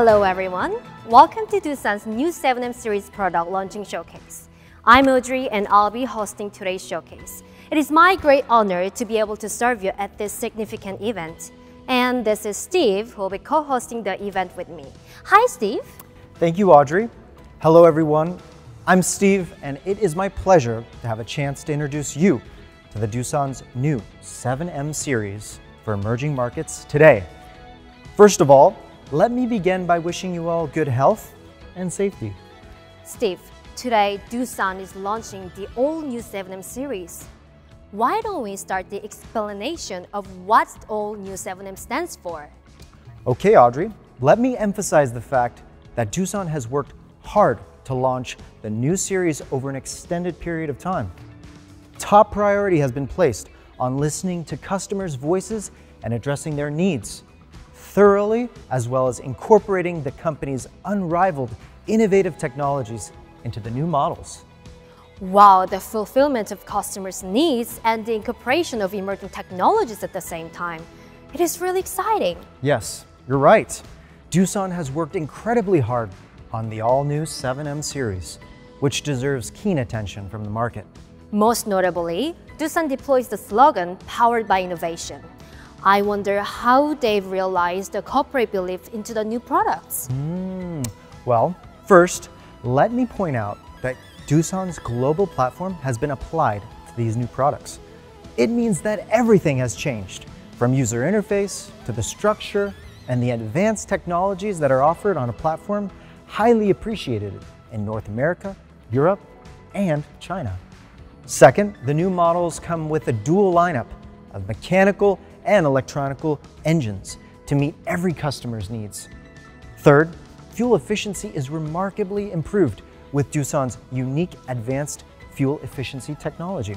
Hello everyone, welcome to Doosan's new 7M series product launching showcase. I'm Audrey and I'll be hosting today's showcase. It is my great honor to be able to serve you at this significant event. And this is Steve who will be co-hosting the event with me. Hi Steve. Thank you Audrey. Hello everyone, I'm Steve and it is my pleasure to have a chance to introduce you to the Doosan's new 7M series for emerging markets today. First of all, let me begin by wishing you all good health and safety. Steve, today Doosan is launching the all-new 7M series. Why don't we start the explanation of what all-new 7M stands for? Okay, Audrey, let me emphasize the fact that Doosan has worked hard to launch the new series over an extended period of time. Top priority has been placed on listening to customers' voices and addressing their needs thoroughly, as well as incorporating the company's unrivaled innovative technologies into the new models. Wow, the fulfillment of customers' needs and the incorporation of emerging technologies at the same time. It is really exciting. Yes, you're right. Doosan has worked incredibly hard on the all-new 7M series, which deserves keen attention from the market. Most notably, Doosan deploys the slogan, powered by innovation. I wonder how they've realized the corporate belief into the new products. Mm, well, first, let me point out that Doosan's global platform has been applied to these new products. It means that everything has changed, from user interface to the structure and the advanced technologies that are offered on a platform highly appreciated in North America, Europe, and China. Second, the new models come with a dual lineup of mechanical and electronical engines to meet every customer's needs. Third, fuel efficiency is remarkably improved with Doosan's unique advanced fuel efficiency technology.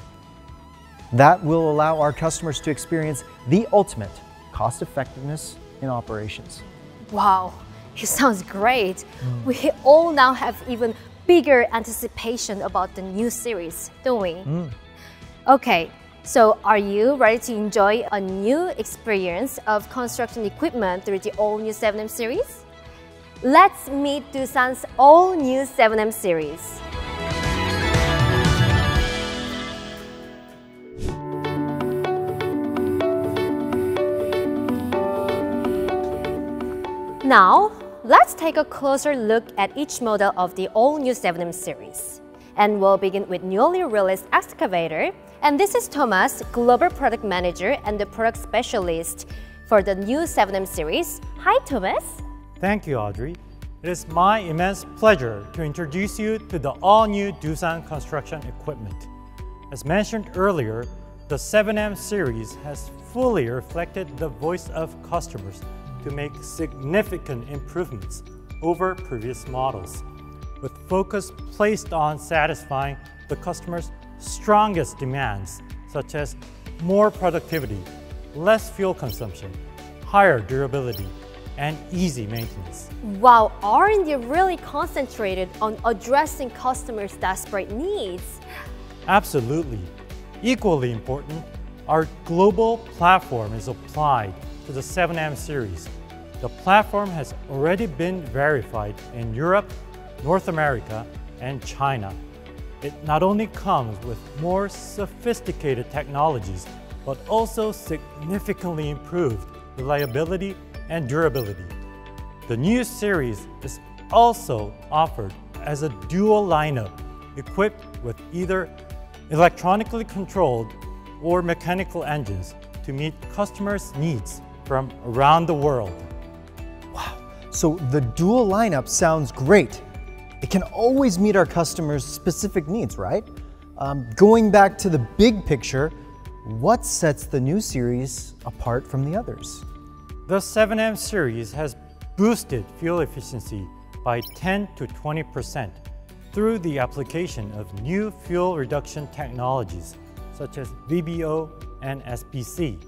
That will allow our customers to experience the ultimate cost effectiveness in operations. Wow, it sounds great. Mm. We all now have even bigger anticipation about the new series, don't we? Mm. Okay, so are you ready to enjoy a new experience of construction equipment through the all-new 7M series? Let's meet Doosan's all-new 7M series. Now, let's take a closer look at each model of the all-new 7M series. And we'll begin with newly released excavator, and this is Thomas, Global Product Manager and the Product Specialist for the new 7M series. Hi, Thomas. Thank you, Audrey. It is my immense pleasure to introduce you to the all-new Doosan construction equipment. As mentioned earlier, the 7M series has fully reflected the voice of customers to make significant improvements over previous models, with focus placed on satisfying the customer's strongest demands, such as more productivity, less fuel consumption, higher durability, and easy maintenance. Wow, R&D really concentrated on addressing customers' desperate needs. Absolutely. Equally important, our global platform is applied to the 7M series. The platform has already been verified in Europe, North America, and China. It not only comes with more sophisticated technologies, but also significantly improved reliability and durability. The new series is also offered as a dual lineup equipped with either electronically controlled or mechanical engines to meet customers' needs from around the world. Wow, so the dual lineup sounds great. It can always meet our customers' specific needs, right? Um, going back to the big picture, what sets the new series apart from the others? The 7M series has boosted fuel efficiency by 10 to 20% through the application of new fuel reduction technologies such as VBO and SPC.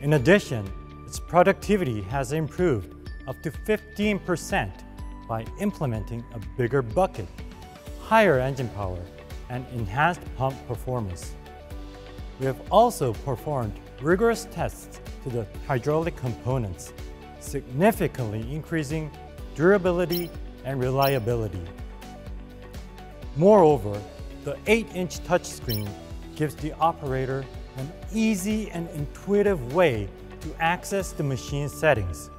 In addition, its productivity has improved up to 15% by implementing a bigger bucket, higher engine power, and enhanced pump performance. We have also performed rigorous tests to the hydraulic components, significantly increasing durability and reliability. Moreover, the 8-inch touchscreen gives the operator an easy and intuitive way to access the machine settings.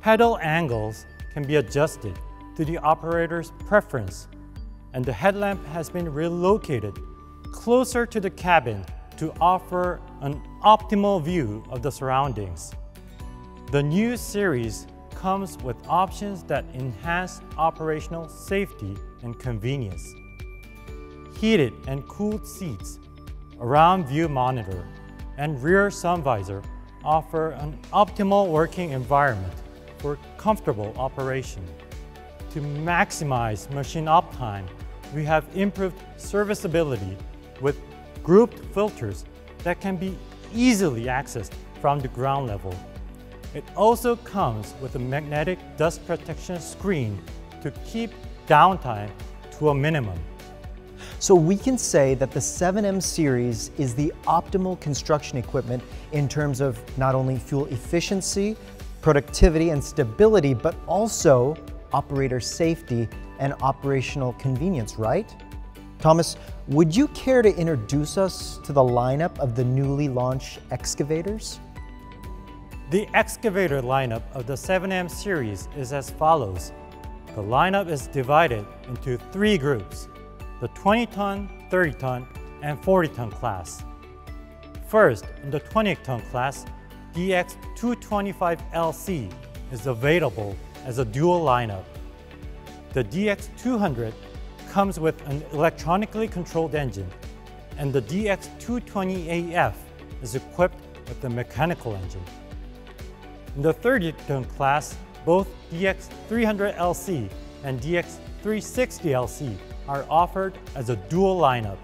Pedal angles can be adjusted to the operator's preference, and the headlamp has been relocated closer to the cabin to offer an optimal view of the surroundings. The new series comes with options that enhance operational safety and convenience. Heated and cooled seats, around view monitor, and rear sun visor offer an optimal working environment for comfortable operation. To maximize machine uptime, we have improved serviceability with grouped filters that can be easily accessed from the ground level. It also comes with a magnetic dust protection screen to keep downtime to a minimum. So we can say that the 7M series is the optimal construction equipment in terms of not only fuel efficiency, productivity and stability, but also operator safety and operational convenience, right? Thomas, would you care to introduce us to the lineup of the newly launched excavators? The excavator lineup of the 7M series is as follows. The lineup is divided into three groups, the 20-ton, 30-ton, and 40-ton class. First, in the 20-ton class, DX225LC is available as a dual lineup. The DX200 comes with an electronically controlled engine, and the DX220AF is equipped with a mechanical engine. In the 30-ton class, both DX300LC and DX360LC are offered as a dual lineup.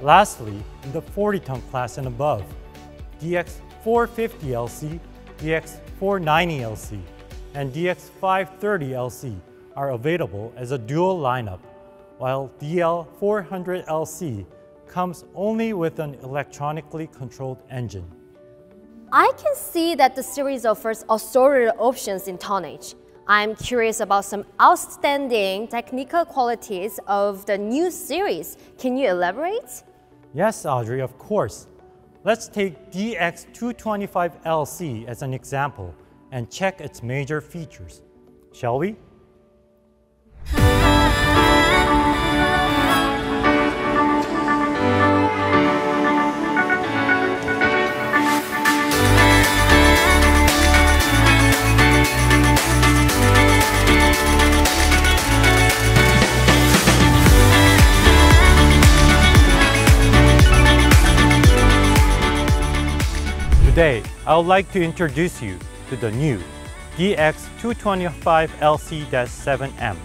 Lastly, in the 40-ton class and above, DX450LC, DX490LC, and DX530LC are available as a dual lineup, while DL400LC comes only with an electronically controlled engine. I can see that the series offers assorted options in tonnage. I'm curious about some outstanding technical qualities of the new series. Can you elaborate? Yes, Audrey, of course. Let's take DX225LC as an example and check its major features. Shall we? Today, I would like to introduce you to the new DX225LC-7M.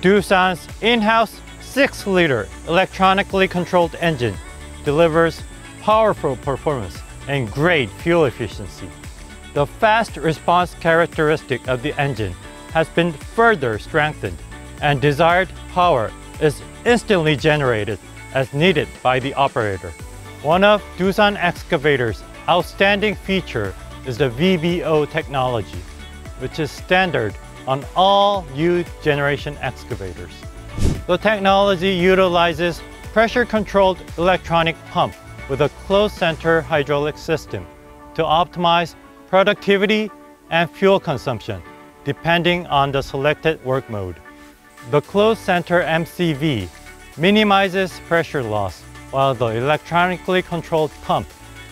Doosan's in-house 6-liter electronically controlled engine delivers powerful performance and great fuel efficiency. The fast response characteristic of the engine has been further strengthened and desired power is instantly generated as needed by the operator. One of Doosan Excavator's outstanding feature is the VBO technology, which is standard on all new generation excavators. The technology utilizes pressure-controlled electronic pump with a closed-center hydraulic system to optimize productivity and fuel consumption depending on the selected work mode. The closed-center MCV minimizes pressure loss while the electronically controlled pump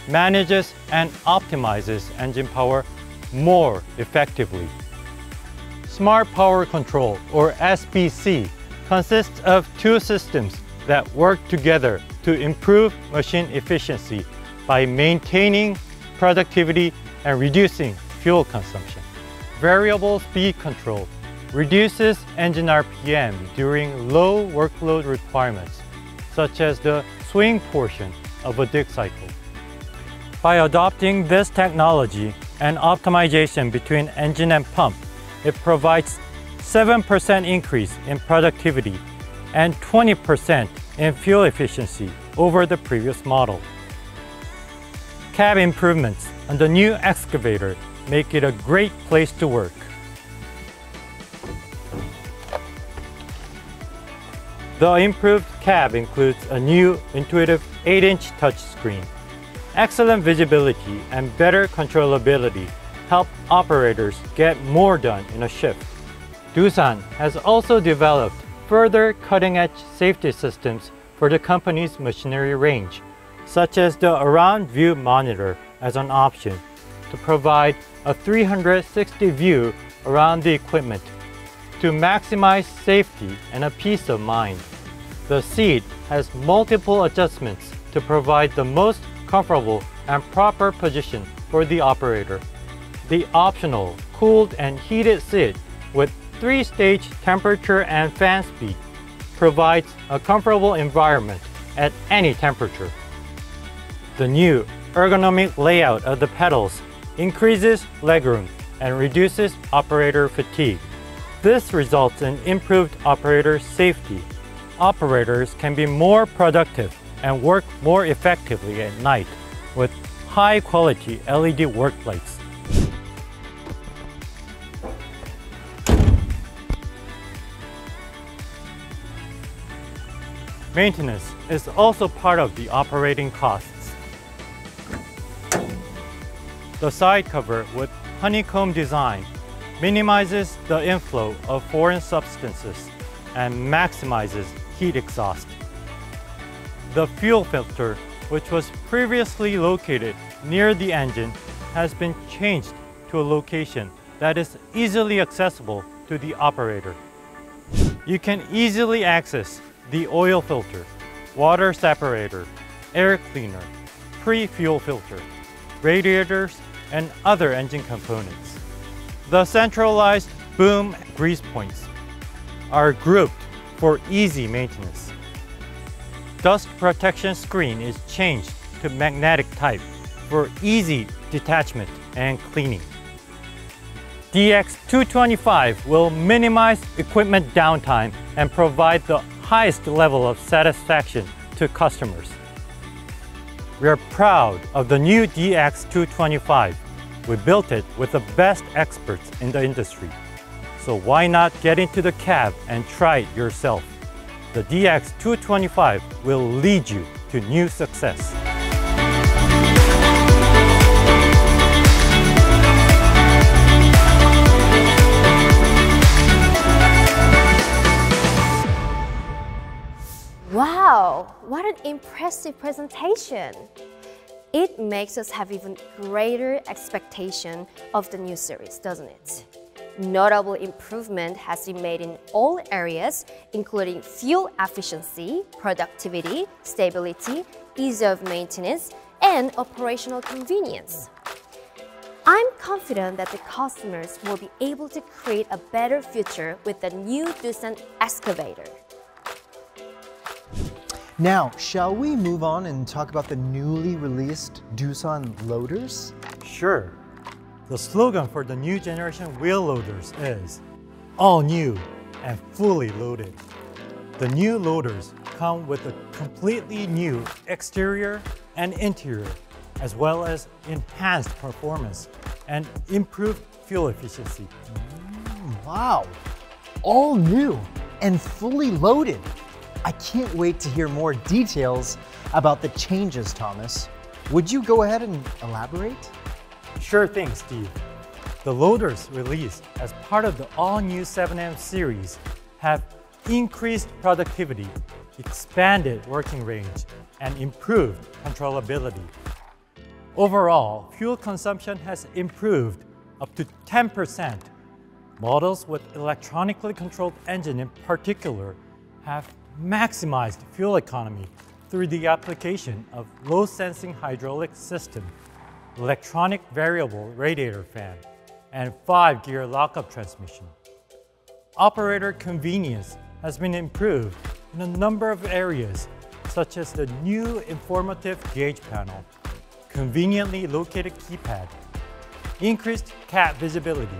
manages and optimizes engine power more effectively. Smart Power Control, or SPC, consists of two systems that work together to improve machine efficiency by maintaining productivity and reducing fuel consumption. Variable speed control reduces engine RPM during low workload requirements, such as the swing portion of a dig cycle. By adopting this technology and optimization between engine and pump, it provides 7% increase in productivity and 20% in fuel efficiency over the previous model. Cab improvements on the new excavator make it a great place to work. The improved cab includes a new intuitive 8-inch touchscreen. Excellent visibility and better controllability help operators get more done in a shift. Doosan has also developed further cutting-edge safety systems for the company's machinery range, such as the Around View Monitor as an option to provide a 360 view around the equipment to maximize safety and a peace of mind. The seat has multiple adjustments to provide the most comfortable and proper position for the operator. The optional cooled and heated seat with three-stage temperature and fan speed provides a comfortable environment at any temperature. The new ergonomic layout of the pedals increases legroom and reduces operator fatigue. This results in improved operator safety. Operators can be more productive and work more effectively at night with high-quality LED work lights. Maintenance is also part of the operating costs. The side cover with honeycomb design minimizes the inflow of foreign substances and maximizes heat exhaust. The fuel filter, which was previously located near the engine, has been changed to a location that is easily accessible to the operator. You can easily access the oil filter, water separator, air cleaner, pre-fuel filter, radiators, and other engine components. The centralized boom grease points are grouped for easy maintenance. Dust protection screen is changed to magnetic type for easy detachment and cleaning. DX225 will minimize equipment downtime and provide the highest level of satisfaction to customers. We are proud of the new DX225. We built it with the best experts in the industry. So why not get into the cab and try it yourself? The DX225 will lead you to new success. Wow, what an impressive presentation! It makes us have even greater expectation of the new series, doesn't it? Notable improvement has been made in all areas, including fuel efficiency, productivity, stability, ease of maintenance, and operational convenience. I'm confident that the customers will be able to create a better future with the new Doosan excavator. Now, shall we move on and talk about the newly released Doosan loaders? Sure. The slogan for the new generation wheel loaders is all new and fully loaded. The new loaders come with a completely new exterior and interior, as well as enhanced performance and improved fuel efficiency. Mm, wow, all new and fully loaded. I can't wait to hear more details about the changes, Thomas. Would you go ahead and elaborate? Sure thing, Steve. The loaders released as part of the all-new 7M series have increased productivity, expanded working range, and improved controllability. Overall, fuel consumption has improved up to 10%. Models with electronically controlled engine in particular have maximized fuel economy through the application of load-sensing hydraulic system, electronic variable radiator fan, and five-gear lockup transmission. Operator convenience has been improved in a number of areas, such as the new informative gauge panel, conveniently located keypad, increased cab visibility,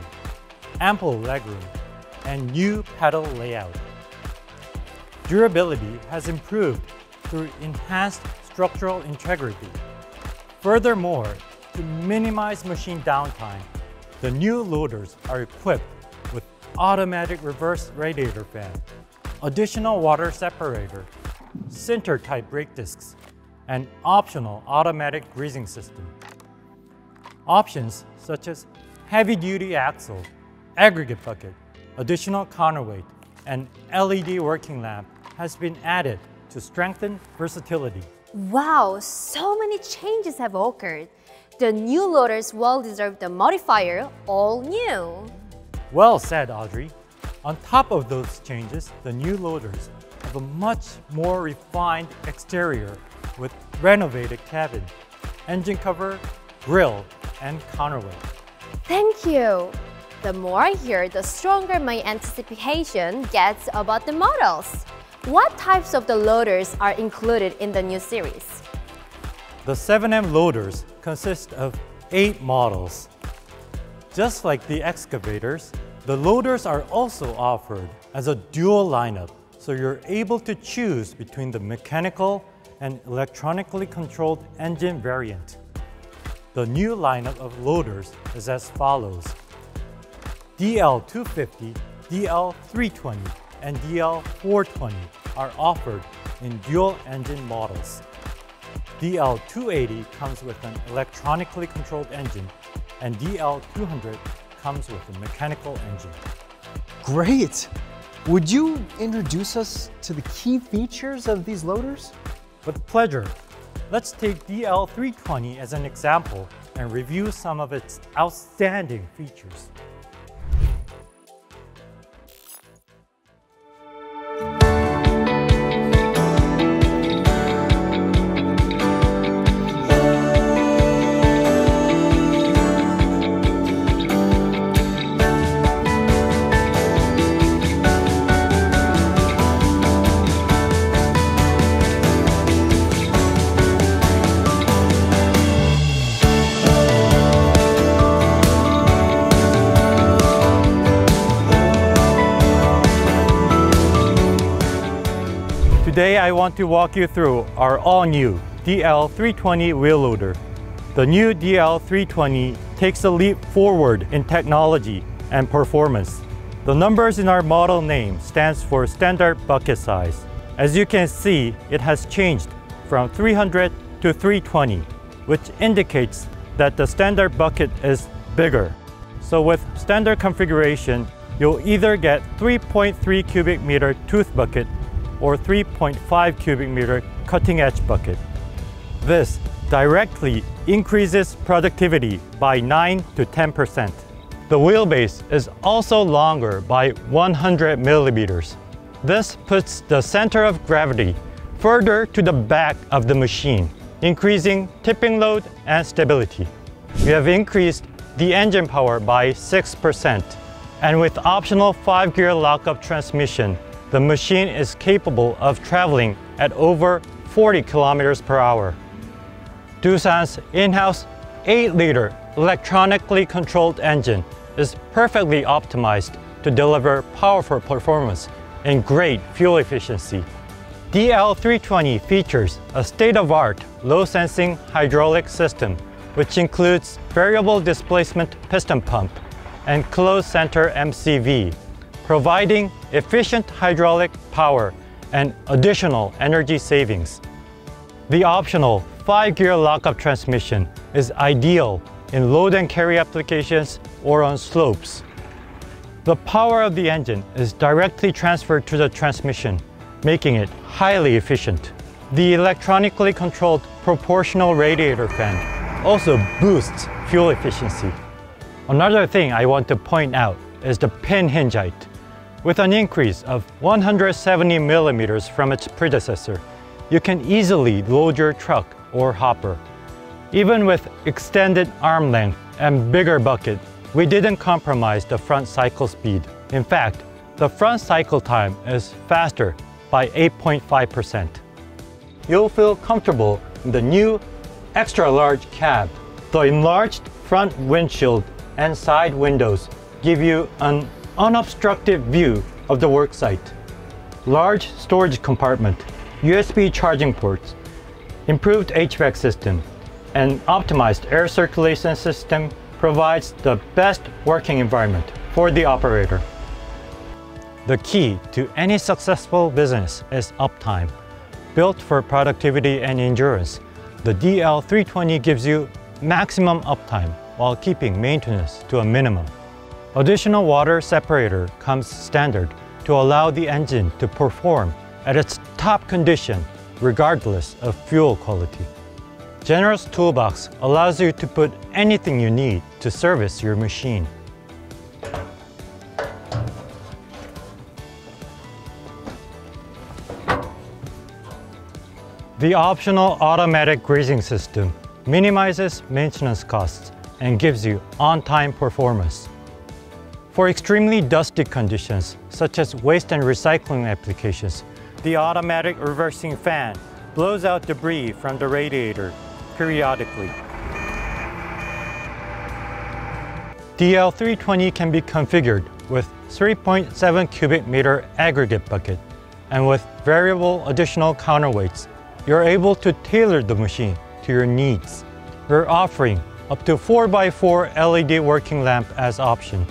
ample legroom, and new pedal layout. Durability has improved through enhanced structural integrity. Furthermore, to minimize machine downtime, The new loaders are equipped with automatic reverse radiator fan, additional water separator, sinter type brake discs, and optional automatic greasing system. Options such as heavy duty axle, aggregate bucket, additional counterweight, and LED working lamp has been added to strengthen versatility. Wow, so many changes have occurred. The new loaders well deserve the modifier all new. Well said, Audrey. On top of those changes, the new loaders have a much more refined exterior with renovated cabin, engine cover, grille, and counterweight. Thank you. The more I hear, the stronger my anticipation gets about the models. What types of the loaders are included in the new series? The 7M loaders consist of eight models. Just like the excavators, the loaders are also offered as a dual lineup, so you're able to choose between the mechanical and electronically controlled engine variant. The new lineup of loaders is as follows. DL250, DL320, and DL420 are offered in dual engine models. DL280 comes with an electronically controlled engine, and DL200 comes with a mechanical engine. Great! Would you introduce us to the key features of these loaders? With pleasure. Let's take DL320 as an example and review some of its outstanding features. I want to walk you through our all-new DL320 wheel loader. The new DL320 takes a leap forward in technology and performance. The numbers in our model name stands for standard bucket size. As you can see, it has changed from 300 to 320, which indicates that the standard bucket is bigger. So with standard configuration, you'll either get 3.3 cubic meter tooth bucket or 3.5 cubic meter cutting edge bucket. This directly increases productivity by 9 to 10%. The wheelbase is also longer by 100 millimeters. This puts the center of gravity further to the back of the machine, increasing tipping load and stability. We have increased the engine power by 6%, and with optional 5-gear lockup transmission, the machine is capable of traveling at over 40 kilometers per hour. Doosan's in-house 8-liter electronically controlled engine is perfectly optimized to deliver powerful performance and great fuel efficiency. DL320 features a state-of-art load-sensing hydraulic system which includes variable displacement piston pump and closed center MCV providing efficient hydraulic power and additional energy savings. The optional 5-gear lockup transmission is ideal in load and carry applications or on slopes. The power of the engine is directly transferred to the transmission, making it highly efficient. The electronically controlled proportional radiator fan also boosts fuel efficiency. Another thing I want to point out is the pin hinge height. With an increase of 170 millimeters from its predecessor, you can easily load your truck or hopper. Even with extended arm length and bigger bucket, we didn't compromise the front cycle speed. In fact, the front cycle time is faster by 8.5%. You'll feel comfortable in the new extra large cab. The enlarged front windshield and side windows give you an unobstructed view of the worksite. Large storage compartment, USB charging ports, improved HVAC system, and optimized air circulation system provides the best working environment for the operator. The key to any successful business is uptime. Built for productivity and endurance, the DL320 gives you maximum uptime while keeping maintenance to a minimum. Additional water separator comes standard to allow the engine to perform at its top condition regardless of fuel quality. Generous Toolbox allows you to put anything you need to service your machine. The optional automatic greasing system minimizes maintenance costs and gives you on-time performance. For extremely dusty conditions, such as waste and recycling applications, the automatic reversing fan blows out debris from the radiator periodically. DL320 can be configured with 3.7 cubic meter aggregate bucket and with variable additional counterweights, you're able to tailor the machine to your needs. We're offering up to 4x4 LED working lamp as option.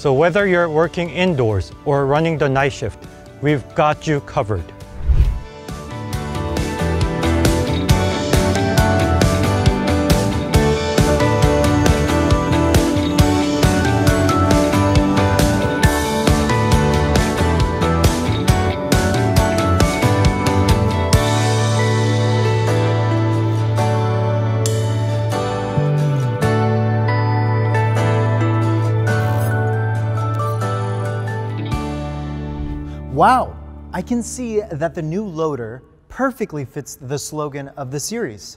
So whether you're working indoors or running the night shift, we've got you covered. Wow, I can see that the new loader perfectly fits the slogan of the series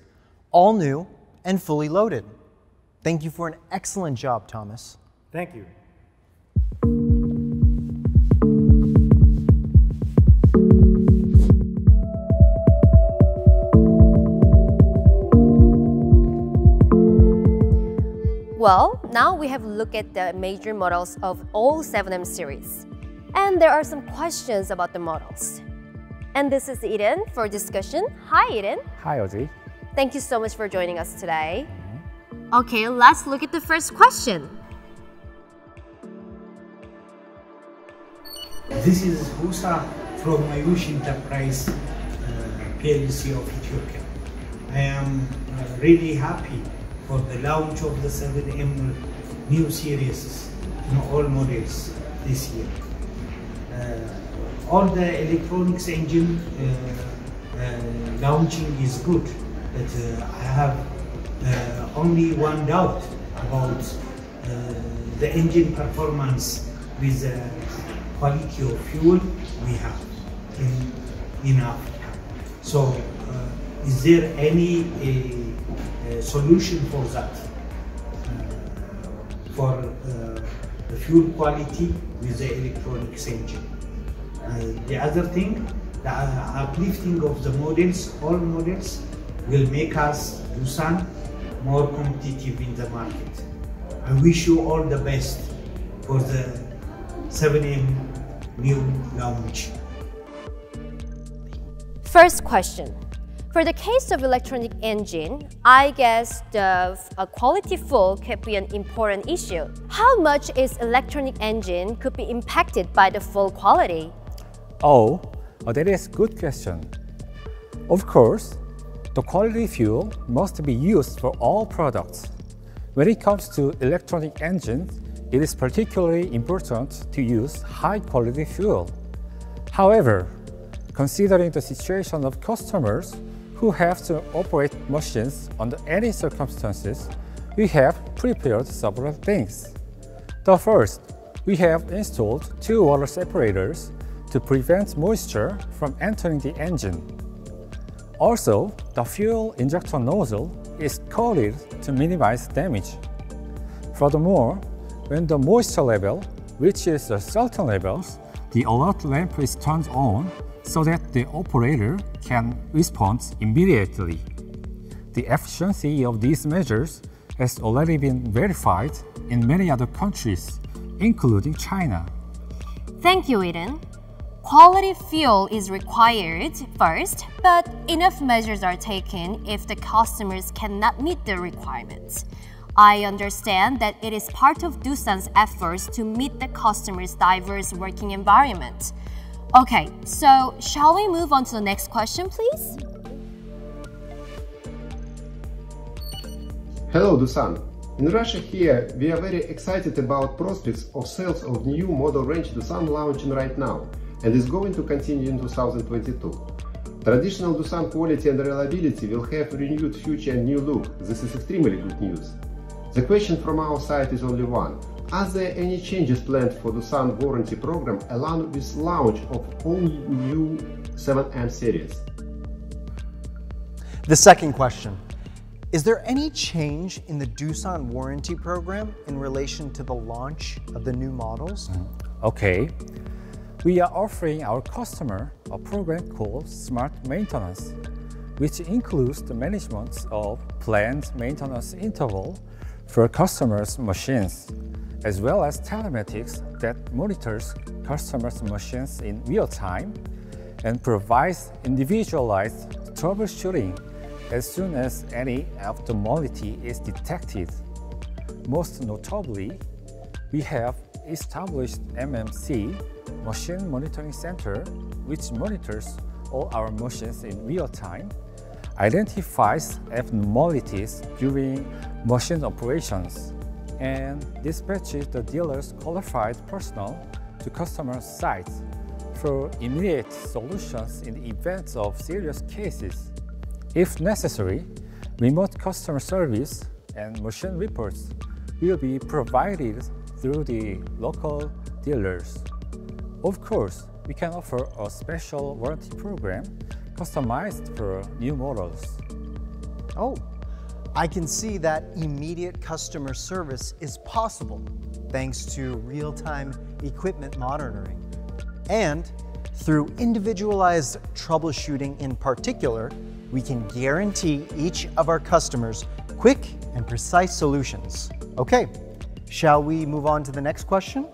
all new and fully loaded. Thank you for an excellent job, Thomas. Thank you. Well, now we have looked at the major models of all 7M series. And there are some questions about the models. And this is Eden for discussion. Hi, Eden. Hi, Audrey. Thank you so much for joining us today. Okay, let's look at the first question. This is Husa from Ayush Enterprise uh, PLC of Ethiopia. I am uh, really happy for the launch of the 7M new series in all models this year. Uh, all the electronics engine uh, uh, launching is good, but I have only one doubt about the engine performance with the quality of fuel we have in, in Africa. So, is there any uh, uh, solution for that? For uh, the fuel quality with the electronics engine. The other thing, the uplifting of the models, all models, will make us, Doosan, more competitive in the market. I wish you all the best for the 7M new launch. First question. For the case of electronic engine, I guess the quality fuel could be an important issue. How much is electronic engine could be impacted by the fuel quality? Oh, uh, that is good question. Of course, the quality fuel must be used for all products. When it comes to electronic engines, it is particularly important to use high quality fuel. However, considering the situation of customers who have to operate machines under any circumstances, we have prepared several things. The first, we have installed two water separators to prevent moisture from entering the engine. Also, the fuel injector nozzle is coated to minimize damage. Furthermore, when the moisture level reaches a certain level, the alert lamp is turned on so that the operator can respond immediately. The efficiency of these measures has already been verified in many other countries, including China. Thank you, Eden. Quality fuel is required first, but enough measures are taken if the customers cannot meet the requirements. I understand that it is part of Doosan's efforts to meet the customer's diverse working environment. Okay, so shall we move on to the next question, please? Hello, Doosan. In Russia here, we are very excited about prospects of sales of new model range Doosan launching right now and is going to continue in 2022. Traditional Doosan quality and reliability will have renewed future and new look. This is extremely good news. The question from our side is only one. Are there any changes planned for the Doosan warranty program along with launch of all new 7M series? The second question. Is there any change in the Doosan warranty program in relation to the launch of the new models? Okay. We are offering our customer a program called Smart Maintenance, which includes the management of planned maintenance interval for customers' machines, as well as telematics that monitors customers' machines in real time and provides individualized troubleshooting as soon as any abnormality is detected. Most notably, we have established MMC, Machine Monitoring Center, which monitors all our machines in real time, identifies abnormalities during machine operations, and dispatches the dealer's qualified personnel to customer sites for immediate solutions in the event of serious cases. If necessary, remote customer service and machine reports will be provided through the local dealers. Of course, we can offer a special warranty program customized for new models. Oh, I can see that immediate customer service is possible thanks to real-time equipment monitoring. And through individualized troubleshooting in particular, we can guarantee each of our customers quick and precise solutions. Okay, shall we move on to the next question?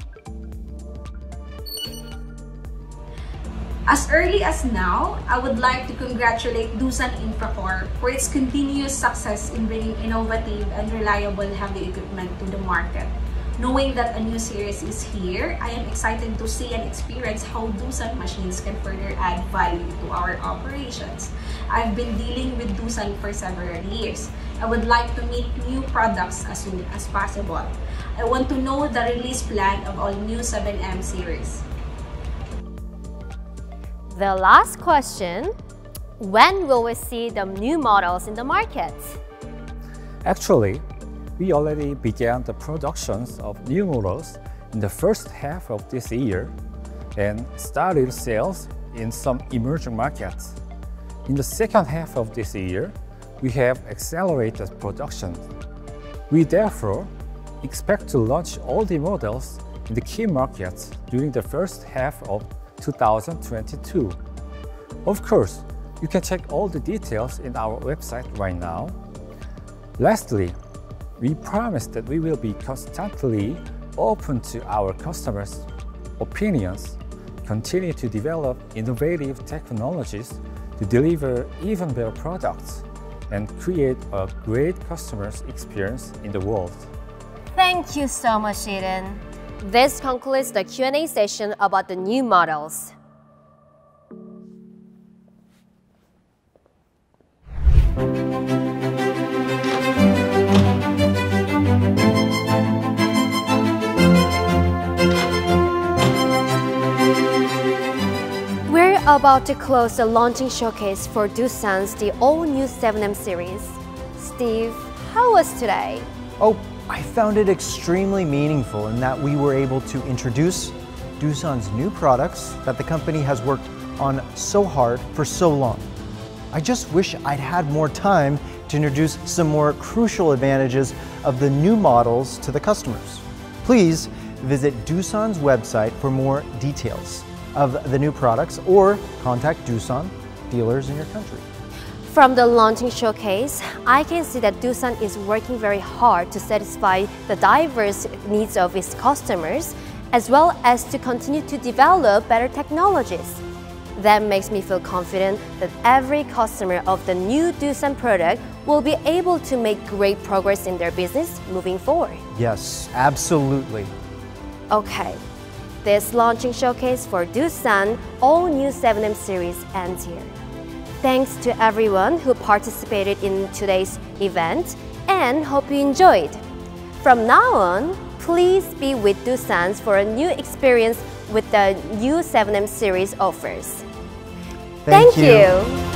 As early as now, I would like to congratulate Doosan Infracore for its continuous success in bringing innovative and reliable heavy equipment to the market. Knowing that a new series is here, I am excited to see and experience how Doosan machines can further add value to our operations. I've been dealing with Doosan for several years. I would like to meet new products as soon as possible. I want to know the release plan of all new 7M series. The last question When will we see the new models in the market? Actually, we already began the productions of new models in the first half of this year and started sales in some emerging markets. In the second half of this year, we have accelerated production. We therefore expect to launch all the models in the key markets during the first half of 2022. Of course, you can check all the details in our website right now. Lastly, we promise that we will be constantly open to our customers' opinions, continue to develop innovative technologies to deliver even better products, and create a great customer's experience in the world. Thank you so much, Eden. This concludes the Q&A session about the new models. We're about to close the launching showcase for Doosan's the all-new 7M series. Steve, how was today? Oh, I found it extremely meaningful in that we were able to introduce Doosan's new products that the company has worked on so hard for so long. I just wish I'd had more time to introduce some more crucial advantages of the new models to the customers. Please visit Doosan's website for more details of the new products or contact Doosan dealers in your country. From the launching showcase, I can see that Doosan is working very hard to satisfy the diverse needs of its customers, as well as to continue to develop better technologies. That makes me feel confident that every customer of the new Doosan product will be able to make great progress in their business moving forward. Yes, absolutely. Okay, this launching showcase for Doosan all new 7M series ends here. Thanks to everyone who participated in today's event and hope you enjoyed. From now on, please be with Doosan's for a new experience with the new 7M series offers. Thank Thank you.